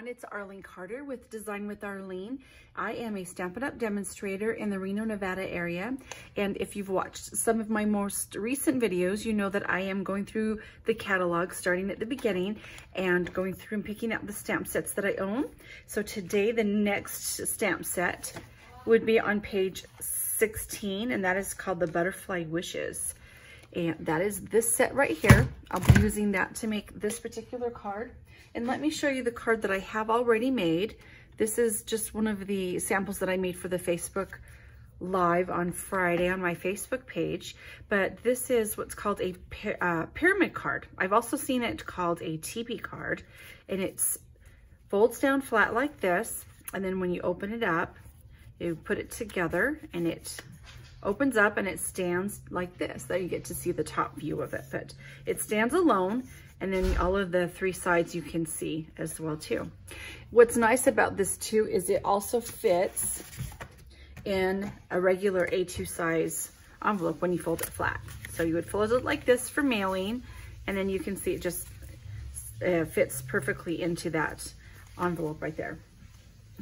everyone, it's Arlene Carter with Design with Arlene. I am a Stampin' Up! demonstrator in the Reno, Nevada area. And if you've watched some of my most recent videos, you know that I am going through the catalog starting at the beginning and going through and picking out the stamp sets that I own. So today, the next stamp set would be on page 16, and that is called the Butterfly Wishes. And that is this set right here. I'll be using that to make this particular card. And let me show you the card that I have already made. This is just one of the samples that I made for the Facebook live on Friday on my Facebook page, but this is what's called a uh, pyramid card. I've also seen it called a teepee card, and it folds down flat like this, and then when you open it up, you put it together, and it opens up and it stands like this. There you get to see the top view of it, but it stands alone and then all of the three sides you can see as well too. What's nice about this too is it also fits in a regular A2 size envelope when you fold it flat. So you would fold it like this for mailing and then you can see it just uh, fits perfectly into that envelope right there.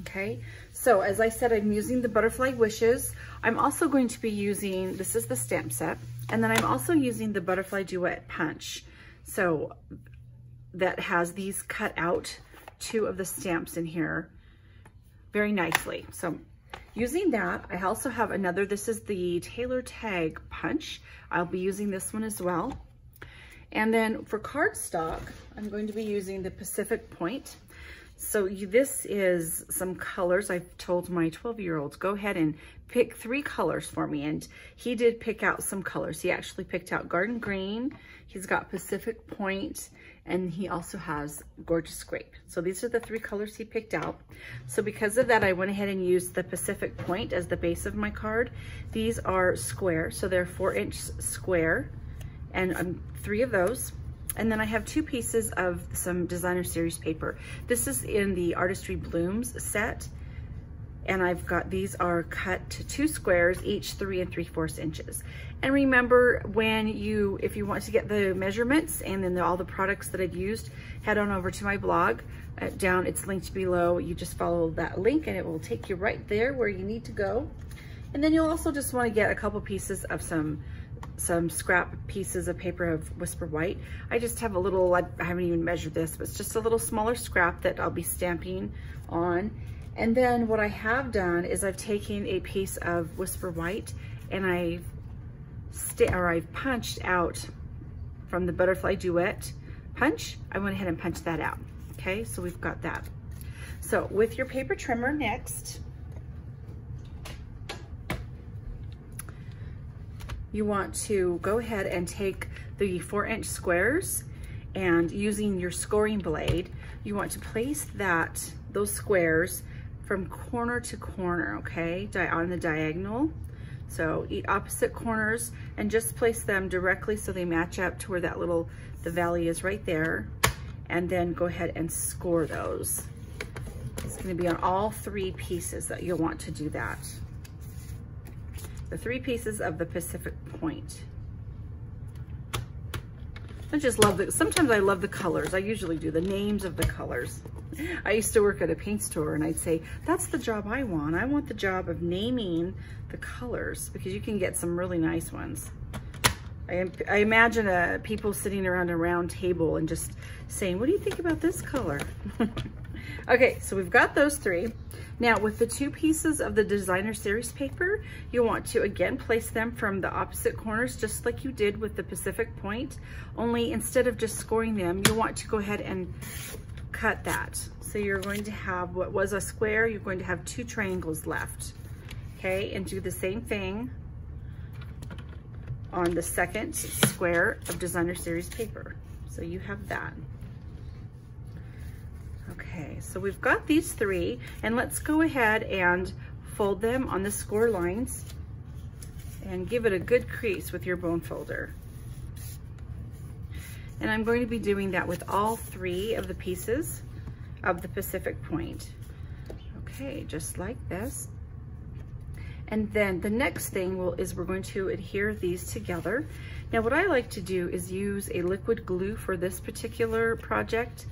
Okay, so as I said, I'm using the Butterfly Wishes. I'm also going to be using, this is the stamp set, and then I'm also using the Butterfly Duet Punch. So that has these cut out, two of the stamps in here very nicely. So using that, I also have another, this is the Tailored Tag Punch. I'll be using this one as well. And then for cardstock, I'm going to be using the Pacific Point. So you, this is some colors. I've told my 12-year-old, go ahead and pick three colors for me. And he did pick out some colors. He actually picked out Garden Green. He's got Pacific Point and he also has Gorgeous Grape. So these are the three colors he picked out. So because of that, I went ahead and used the Pacific Point as the base of my card. These are square, so they're four inch square and um, three of those. And then I have two pieces of some designer series paper. This is in the Artistry Blooms set. And I've got, these are cut to two squares, each three and three fourths inches. And remember when you, if you want to get the measurements and then the, all the products that I've used, head on over to my blog. Uh, down, it's linked below. You just follow that link and it will take you right there where you need to go. And then you'll also just want to get a couple pieces of some some scrap pieces of paper of Whisper White. I just have a little, I haven't even measured this, but it's just a little smaller scrap that I'll be stamping on. And then what I have done is I've taken a piece of Whisper White and I've, or I've punched out from the Butterfly Duet punch. I went ahead and punched that out. Okay, so we've got that. So with your paper trimmer next, you want to go ahead and take the four inch squares and using your scoring blade, you want to place that, those squares from corner to corner, okay, on the diagonal. So eat opposite corners and just place them directly so they match up to where that little, the valley is right there. And then go ahead and score those. It's gonna be on all three pieces that you'll want to do that the three pieces of the Pacific Point. I just love the, sometimes I love the colors. I usually do the names of the colors. I used to work at a paint store and I'd say, that's the job I want. I want the job of naming the colors because you can get some really nice ones. I, I imagine uh, people sitting around a round table and just saying, what do you think about this color? okay, so we've got those three. Now with the two pieces of the designer series paper, you want to again place them from the opposite corners just like you did with the Pacific Point, only instead of just scoring them, you want to go ahead and cut that. So you're going to have what was a square, you're going to have two triangles left. Okay, and do the same thing on the second square of designer series paper. So you have that. Okay, so we've got these three and let's go ahead and fold them on the score lines and give it a good crease with your bone folder. And I'm going to be doing that with all three of the pieces of the Pacific Point. Okay, just like this. And then the next thing will, is we're going to adhere these together. Now what I like to do is use a liquid glue for this particular project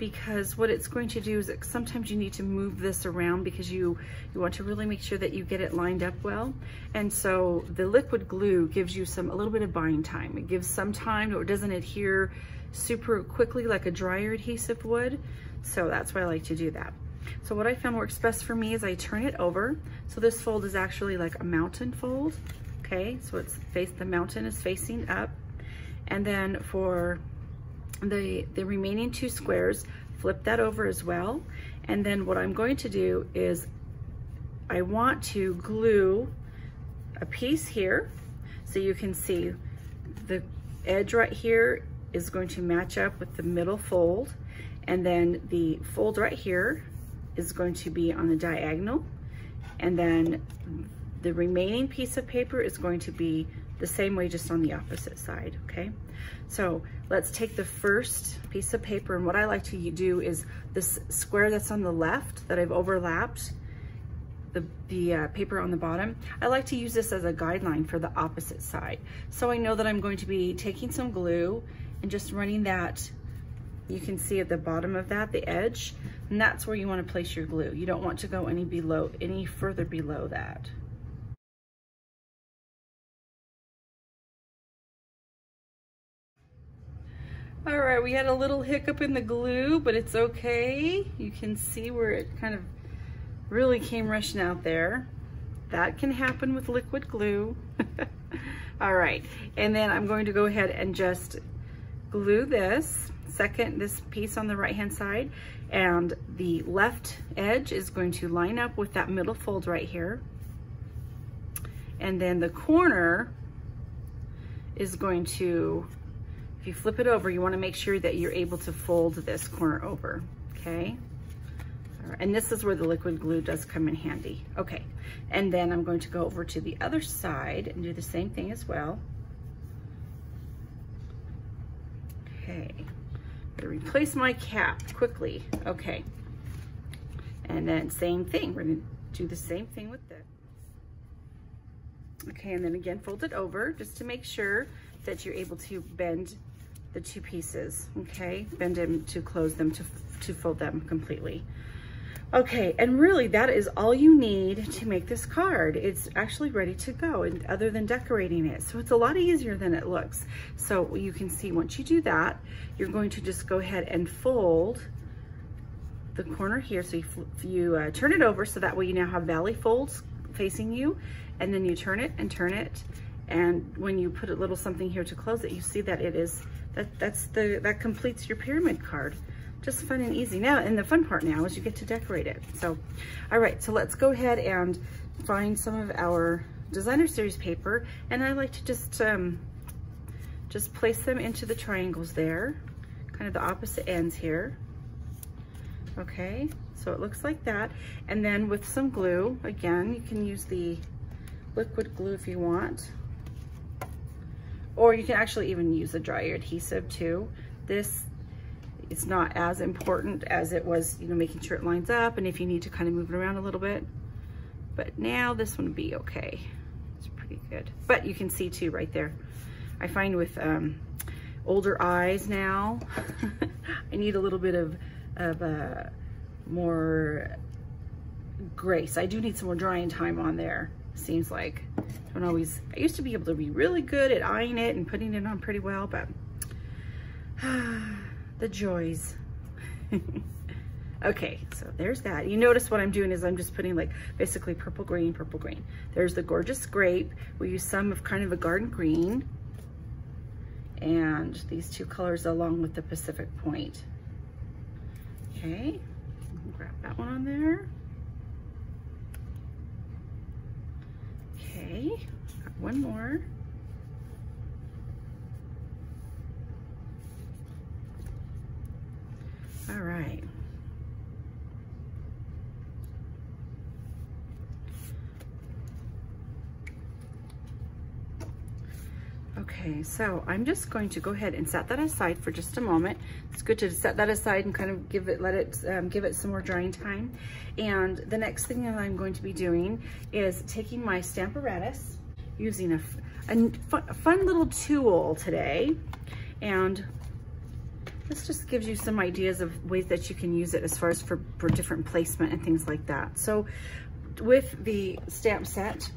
because what it's going to do is sometimes you need to move this around because you, you want to really make sure that you get it lined up well. And so the liquid glue gives you some a little bit of bind time. It gives some time or it doesn't adhere super quickly like a dryer adhesive would. So that's why I like to do that. So what I found works best for me is I turn it over. So this fold is actually like a mountain fold. Okay, so it's face the mountain is facing up. And then for the, the remaining two squares, flip that over as well. And then what I'm going to do is I want to glue a piece here so you can see the edge right here is going to match up with the middle fold and then the fold right here is going to be on the diagonal and then the remaining piece of paper is going to be the same way just on the opposite side okay so let's take the first piece of paper and what I like to do is this square that's on the left that I've overlapped the, the uh, paper on the bottom, I like to use this as a guideline for the opposite side. So I know that I'm going to be taking some glue and just running that, you can see at the bottom of that, the edge, and that's where you wanna place your glue. You don't want to go any below, any further below that. All right, we had a little hiccup in the glue, but it's okay. You can see where it kind of really came rushing out there. That can happen with liquid glue. All right, and then I'm going to go ahead and just glue this, second, this piece on the right-hand side, and the left edge is going to line up with that middle fold right here. And then the corner is going to if you flip it over, you wanna make sure that you're able to fold this corner over, okay? And this is where the liquid glue does come in handy. Okay, and then I'm going to go over to the other side and do the same thing as well. Okay, to replace my cap quickly. Okay, and then same thing. We're gonna do the same thing with this. Okay, and then again, fold it over just to make sure that you're able to bend the two pieces, okay? Bend them to close them, to, to fold them completely. Okay, and really that is all you need to make this card. It's actually ready to go and other than decorating it. So it's a lot easier than it looks. So you can see once you do that, you're going to just go ahead and fold the corner here. So you, you uh, turn it over so that way you now have valley folds facing you and then you turn it and turn it. And when you put a little something here to close it, you see that it is that that's the that completes your pyramid card. Just fun and easy. Now and the fun part now is you get to decorate it. So all right so let's go ahead and find some of our designer series paper. And I like to just um, just place them into the triangles there. Kind of the opposite ends here. Okay so it looks like that. And then with some glue again you can use the liquid glue if you want or you can actually even use a dry adhesive too. This it's not as important as it was, you know, making sure it lines up and if you need to kind of move it around a little bit. But now this one would be okay. It's pretty good. But you can see too right there. I find with um, older eyes now, I need a little bit of, of uh, more grace. I do need some more drying time on there seems like. I don't always, I used to be able to be really good at eyeing it and putting it on pretty well, but the joys. okay, so there's that. You notice what I'm doing is I'm just putting like basically purple green, purple green. There's the gorgeous grape. We use some of kind of a garden green and these two colors along with the Pacific Point. Okay, grab that one on there. Okay, one more. All right. Okay, so I'm just going to go ahead and set that aside for just a moment. It's good to set that aside and kind of give it, let it, um, give it some more drying time. And the next thing that I'm going to be doing is taking my Stamparatus, using a, a, a fun little tool today, and this just gives you some ideas of ways that you can use it as far as for, for different placement and things like that. So with the stamp set,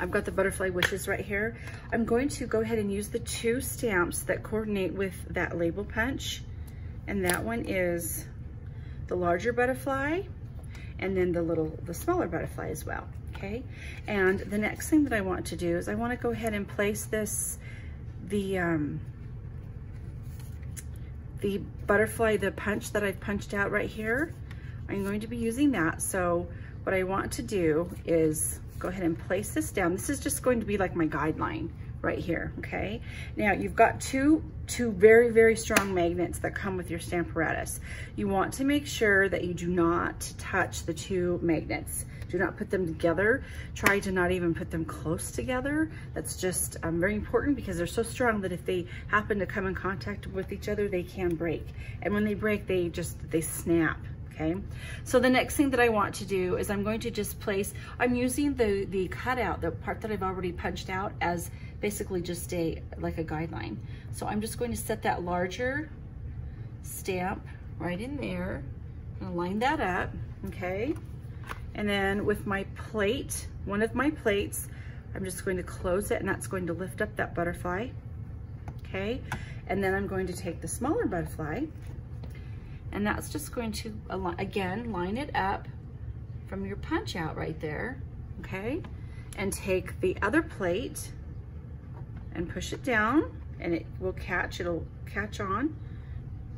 I've got the butterfly wishes right here. I'm going to go ahead and use the two stamps that coordinate with that label punch. And that one is the larger butterfly and then the little, the smaller butterfly as well, okay? And the next thing that I want to do is I wanna go ahead and place this, the, um, the butterfly, the punch that I've punched out right here. I'm going to be using that. So what I want to do is go ahead and place this down. This is just going to be like my guideline right here, okay? Now you've got two, two very, very strong magnets that come with your Stamparatus. You want to make sure that you do not touch the two magnets. Do not put them together. Try to not even put them close together. That's just um, very important because they're so strong that if they happen to come in contact with each other, they can break. And when they break, they just, they snap okay? So the next thing that I want to do is I'm going to just place, I'm using the, the cutout, the part that I've already punched out as basically just a, like a guideline. So I'm just going to set that larger stamp right in there. and line that up, okay? And then with my plate, one of my plates, I'm just going to close it and that's going to lift up that butterfly, okay? And then I'm going to take the smaller butterfly and that's just going to, again, line it up from your punch out right there, okay? And take the other plate and push it down and it will catch, it'll catch on,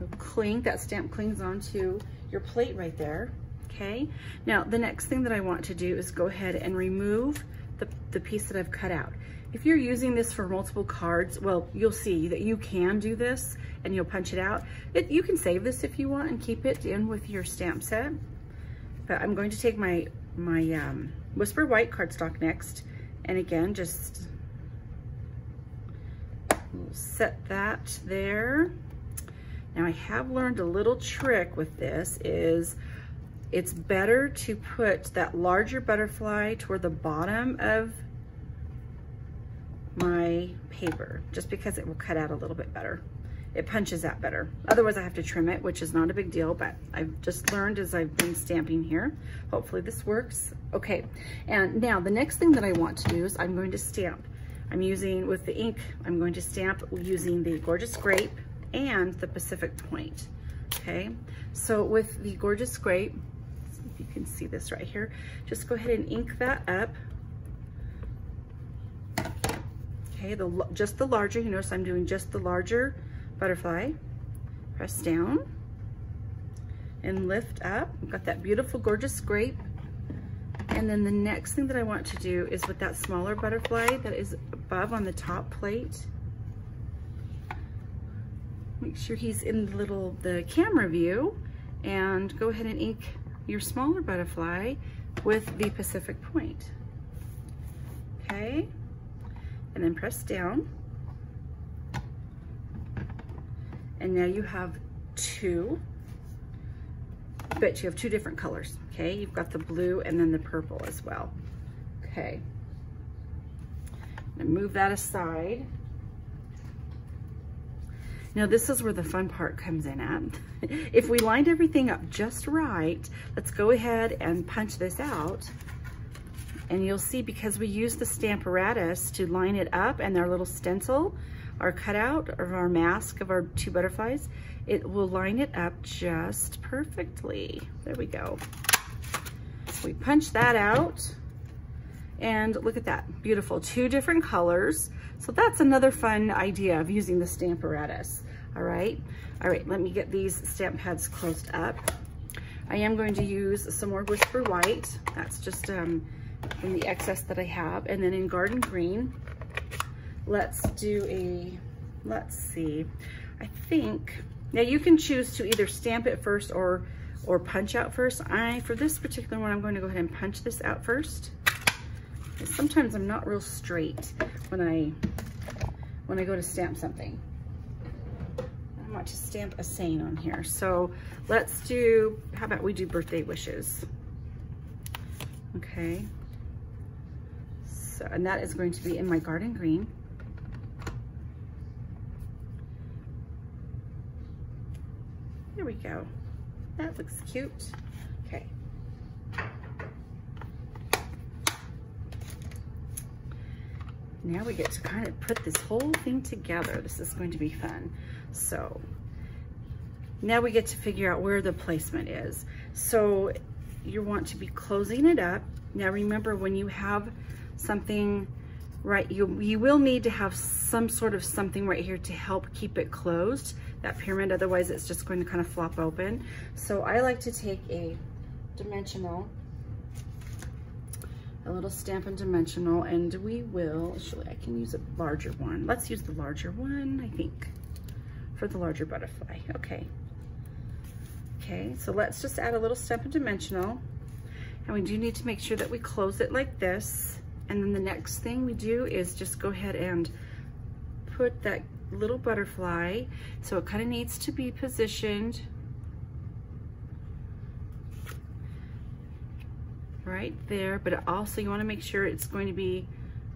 it'll cling, that stamp clings onto your plate right there, okay? Now, the next thing that I want to do is go ahead and remove the, the piece that I've cut out. If you're using this for multiple cards, well, you'll see that you can do this and you'll punch it out. It, you can save this if you want and keep it in with your stamp set. But I'm going to take my, my um, Whisper White cardstock next. And again, just set that there. Now I have learned a little trick with this is it's better to put that larger butterfly toward the bottom of my paper just because it will cut out a little bit better. It punches out better. Otherwise I have to trim it, which is not a big deal, but I've just learned as I've been stamping here. Hopefully this works. Okay, and now the next thing that I want to do is I'm going to stamp. I'm using, with the ink, I'm going to stamp using the Gorgeous Grape and the Pacific Point, okay? So with the Gorgeous Grape, if you can see this right here, just go ahead and ink that up okay? The Just the larger, you notice I'm doing just the larger butterfly. Press down and lift up. I've got that beautiful, gorgeous grape. And then the next thing that I want to do is with that smaller butterfly that is above on the top plate, make sure he's in the little, the camera view and go ahead and ink your smaller butterfly with the Pacific Point. Okay and then press down. And now you have two, but you have two different colors, okay? You've got the blue and then the purple as well. Okay. Move that aside. Now this is where the fun part comes in at. if we lined everything up just right, let's go ahead and punch this out and you'll see because we use the Stamparatus to line it up and our little stencil, our cutout of our mask of our two butterflies, it will line it up just perfectly. There we go. We punch that out and look at that, beautiful, two different colors. So that's another fun idea of using the Stamparatus, all right? All right, let me get these stamp pads closed up. I am going to use some more Whisper White. That's just um, from the excess that I have. And then in Garden Green, let's do a, let's see, I think, now you can choose to either stamp it first or or punch out first. I, for this particular one, I'm going to go ahead and punch this out first. Sometimes I'm not real straight when I, when I go to stamp something. I want to stamp a saying on here. So let's do, how about we do birthday wishes? Okay. So, and that is going to be in my garden green. There we go. That looks cute. Okay. Now we get to kind of put this whole thing together. This is going to be fun. So now we get to figure out where the placement is. So you want to be closing it up. Now remember when you have something right, you, you will need to have some sort of something right here to help keep it closed, that pyramid, otherwise it's just going to kind of flop open. So I like to take a dimensional, a little Stampin' Dimensional, and we will, actually I can use a larger one. Let's use the larger one, I think, for the larger butterfly, okay. Okay, so let's just add a little Stampin' Dimensional. And we do need to make sure that we close it like this. And then the next thing we do is just go ahead and put that little butterfly. So it kind of needs to be positioned right there, but also you wanna make sure it's going to be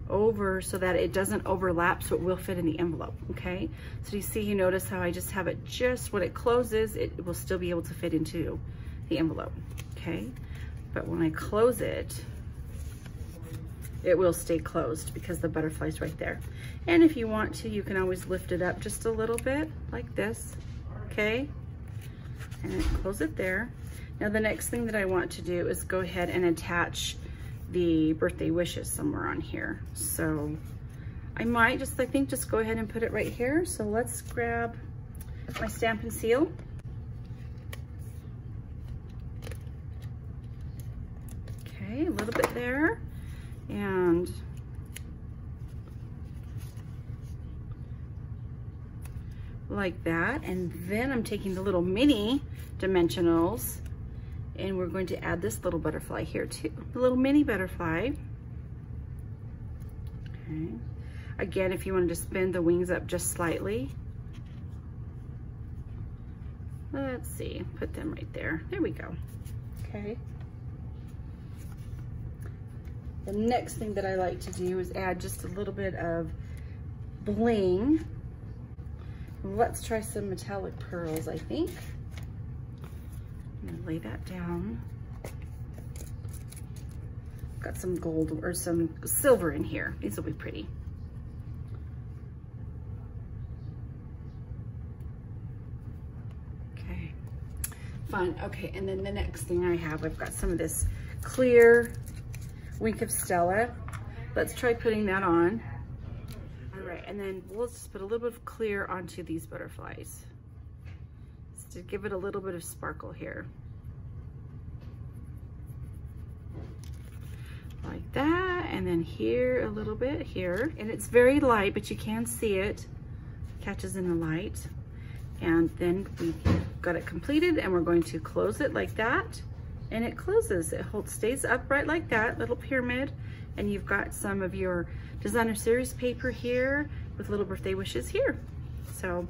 over so that it doesn't overlap so it will fit in the envelope, okay? So you see, you notice how I just have it just when it closes, it will still be able to fit into the envelope, okay? But when I close it, it will stay closed because the butterfly's right there. And if you want to, you can always lift it up just a little bit like this, okay? And close it there. Now the next thing that I want to do is go ahead and attach the birthday wishes somewhere on here. So I might just, I think, just go ahead and put it right here. So let's grab my Stampin' Seal. Okay, a little bit there. And like that. And then I'm taking the little mini dimensionals and we're going to add this little butterfly here too. The little mini butterfly. Okay. Again, if you wanted to spin the wings up just slightly. Let's see, put them right there. There we go. Okay. The next thing that I like to do is add just a little bit of bling. Let's try some metallic pearls, I think gonna lay that down. Got some gold or some silver in here. These will be pretty. Okay, fun. Okay, and then the next thing I have, I've got some of this clear Wink of Stella. Let's try putting that on. All right, and then we'll just put a little bit of clear onto these butterflies to give it a little bit of sparkle here. Like that, and then here a little bit here. And it's very light, but you can see it, catches in the light. And then we got it completed and we're going to close it like that. And it closes, it holds, stays upright like that, little pyramid. And you've got some of your designer series paper here with little birthday wishes here. So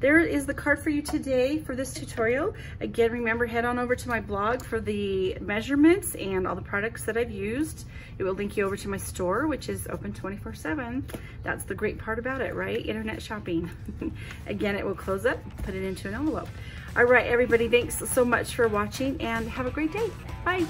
there is the card for you today for this tutorial. Again, remember head on over to my blog for the measurements and all the products that I've used. It will link you over to my store, which is open 24 seven. That's the great part about it, right? Internet shopping. Again, it will close up, put it into an envelope. All right, everybody, thanks so much for watching and have a great day. Bye.